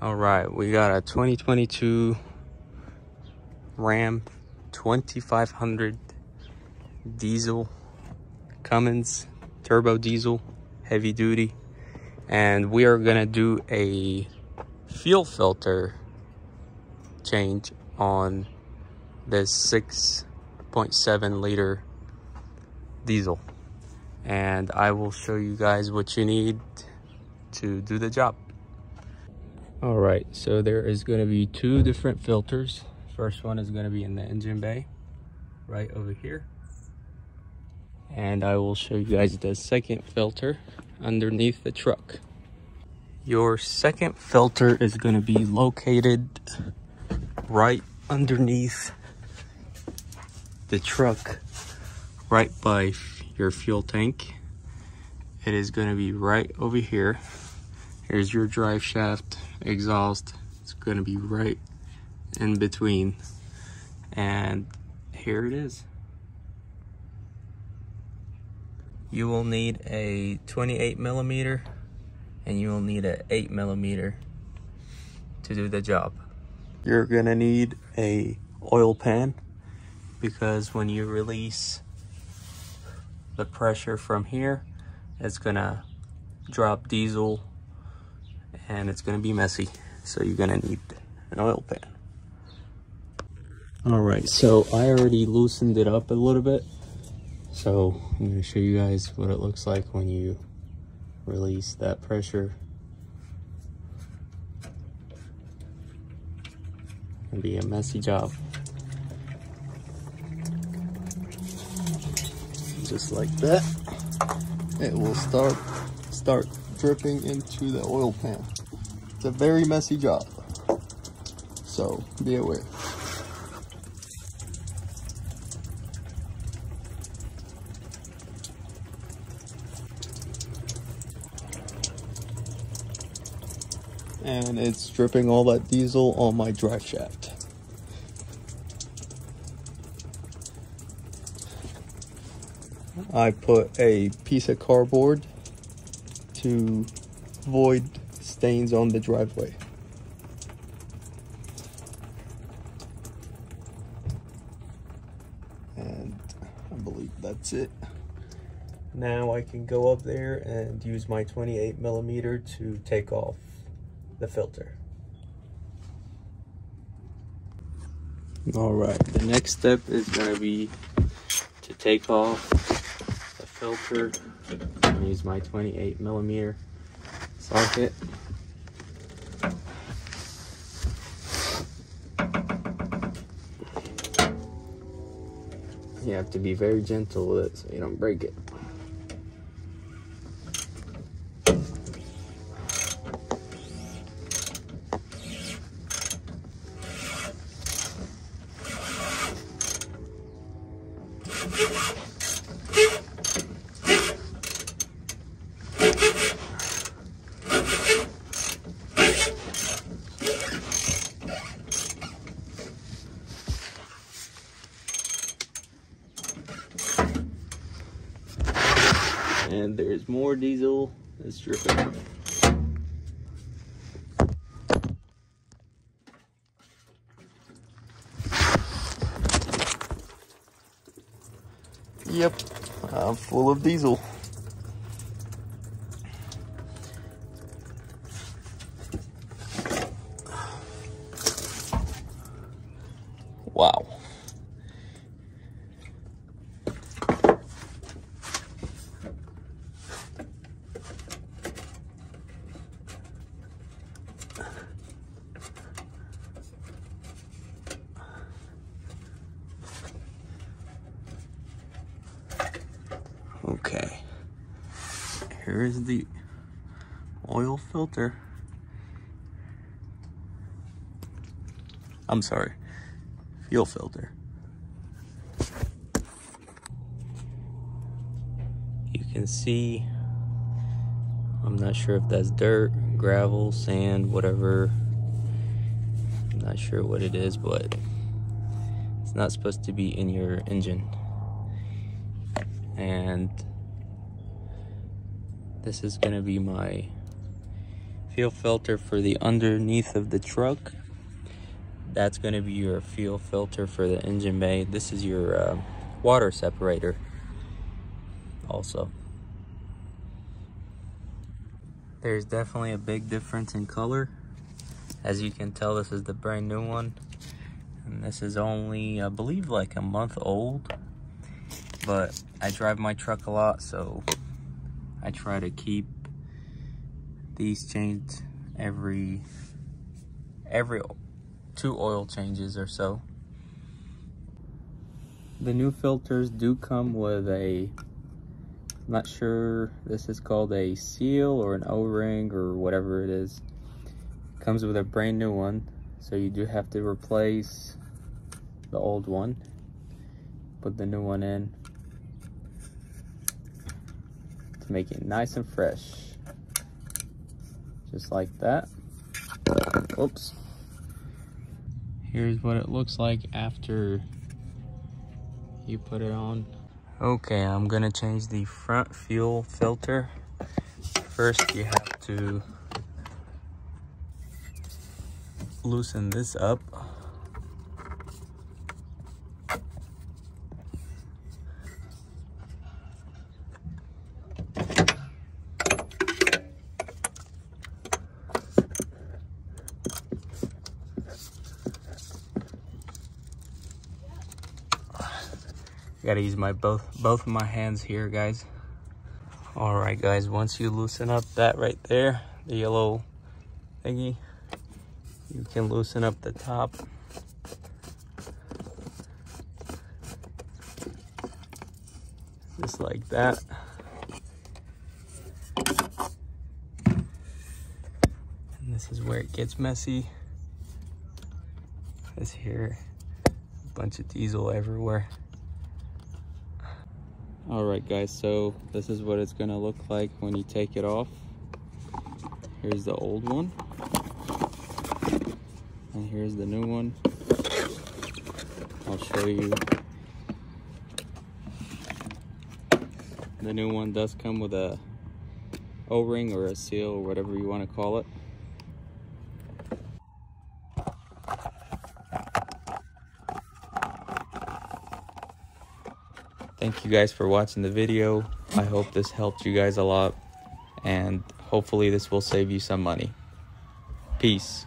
All right, we got a 2022 Ram 2500 diesel Cummins turbo diesel heavy duty and we are gonna do a fuel filter change on this 6.7 liter diesel. And I will show you guys what you need to do the job all right so there is going to be two different filters. First one is going to be in the engine bay right over here. And I will show you guys the second filter underneath the truck. Your second filter is going to be located right underneath the truck right by your fuel tank. It is going to be right over here here's your drive shaft exhaust. It's to be right in between. And here it is. You will need a 28 millimeter and you will need a 8 millimeter to do the job. You're gonna need a oil pan because when you release the pressure from here it's gonna drop diesel and it's gonna be messy so you're gonna need an oil pan. All right so i already loosened it up a little bit. So i'm gonna show you guys what it looks like when you release that pressure. It'll be a messy job. Just like that, it will start start dripping into the oil pan. It's a very messy job, so be aware. and it's dripping all that diesel on my drive shaft. I put a piece of cardboard to avoid stains on the driveway. And I believe that's it. Now I can go up there and use my 28 millimeter to take off the filter. All right, the next step is gonna be to take off the filter and use my 28 millimeter socket. You have to be very gentle with it so you don't break it. And there's more diesel that's dripping. Yep, I'm full of diesel. Okay. Here is the oil filter. I'm sorry, fuel filter. You can see, I'm not sure if that's dirt, gravel, sand, whatever. I'm not sure what it is, but it's not supposed to be in your engine and this is gonna be my fuel filter for the underneath of the truck. That's to be your fuel filter for the engine bay. This is your uh, water separator also. There's definitely a big difference in color. As you can tell, this is the brand new one. And this is only, I believe, like a month old. But I drive my truck a lot, so I try to keep these changed every every two oil changes or so. The new filters do come with a I'm not sure this is called a seal or an o-ring or whatever it is It comes with a brand new one so you do have to replace the old one put the new one in make it nice and fresh. Just like that. Oops. Here's what it looks like after you put it on. Okay i'm gonna change the front fuel filter. First you have to loosen this up Gotta use my both both of my hands here, guys. All right, guys, once you loosen up that right there, the yellow thingy, you can loosen up the top. Just like that. And this is where it gets messy. This here, a bunch of diesel everywhere all right guys so this is what it's gonna look like when you take it off. Here's the old one. And here's the new one. I'll show you. The new one does come with a o-ring or a seal or whatever you want to call it Thank you guys for watching the video. I hope this helped you guys a lot and hopefully this will save you some money. Peace.